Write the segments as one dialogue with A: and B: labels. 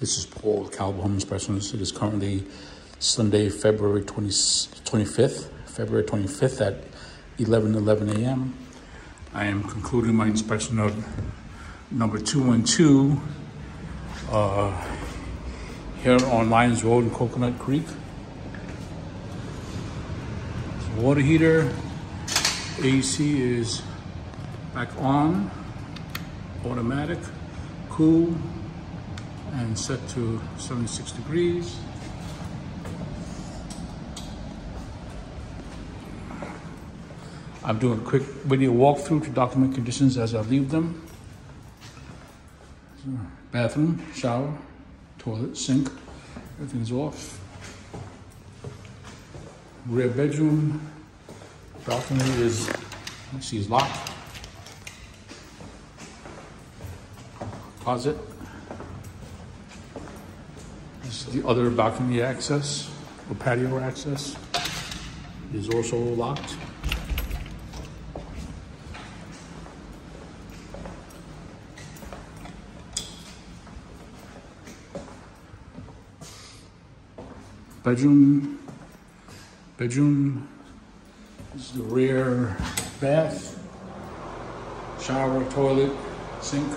A: This is Paul Home Inspections. It is currently Sunday, February 20, 25th, February 25th at 11 11 a.m. I am concluding my inspection of number 212 uh, here on Lyons Road in Coconut Creek. Water heater, AC is back on, automatic, cool, and set to 76 degrees. I'm doing a quick video walkthrough to document conditions as I leave them. Bathroom, shower, toilet, sink, everything's off. Rear bedroom, balcony is, see, is locked. Closet. The other balcony access or patio access is also locked. Bedroom, bedroom is the rear bath, shower, toilet, sink.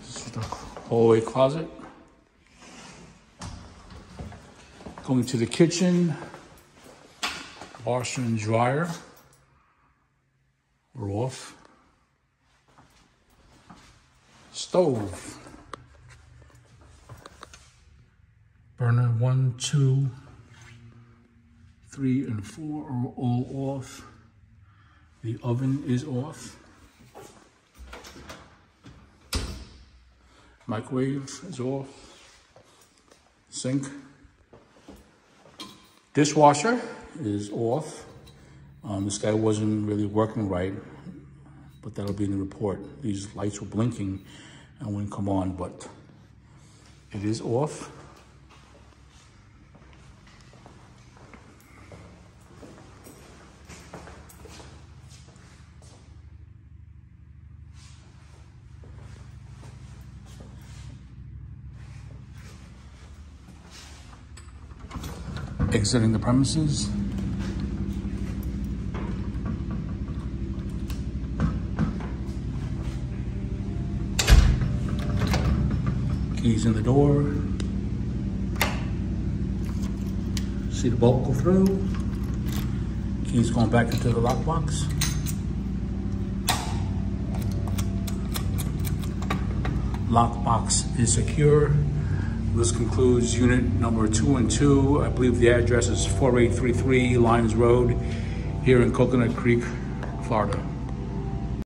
A: This is the hallway closet. Going to the kitchen, washer and dryer. We're off. Stove. Burner one, two, three, and four are all off. The oven is off. Microwave is off. Sink. Dishwasher is off. Um, this guy wasn't really working right, but that'll be in the report. These lights were blinking and wouldn't come on, but it is off. Exiting the premises. Keys in the door. See the bolt go through. Keys going back into the lockbox. Lockbox is secure. This concludes unit number two and two. I believe the address is 4833 Lyons Road here in Coconut Creek, Florida.